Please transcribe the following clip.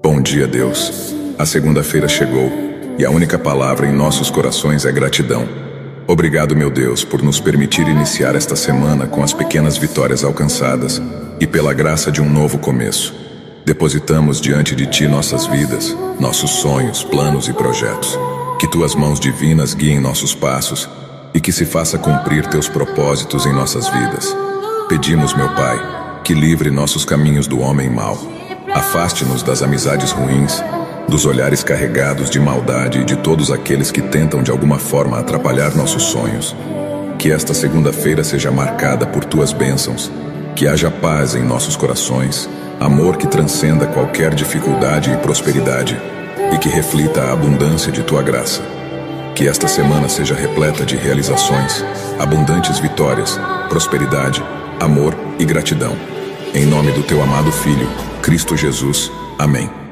Bom dia, Deus. A segunda-feira chegou e a única palavra em nossos corações é gratidão. Obrigado, meu Deus, por nos permitir iniciar esta semana com as pequenas vitórias alcançadas e pela graça de um novo começo. Depositamos diante de Ti nossas vidas, nossos sonhos, planos e projetos. Que Tuas mãos divinas guiem nossos passos e que se faça cumprir Teus propósitos em nossas vidas. Pedimos, meu Pai, que livre nossos caminhos do homem mau Afaste-nos das amizades ruins, dos olhares carregados de maldade e de todos aqueles que tentam de alguma forma atrapalhar nossos sonhos. Que esta segunda-feira seja marcada por tuas bênçãos, que haja paz em nossos corações, amor que transcenda qualquer dificuldade e prosperidade, e que reflita a abundância de tua graça. Que esta semana seja repleta de realizações, abundantes vitórias, prosperidade, amor e gratidão. Em nome do teu amado Filho, Cristo Jesus. Amém.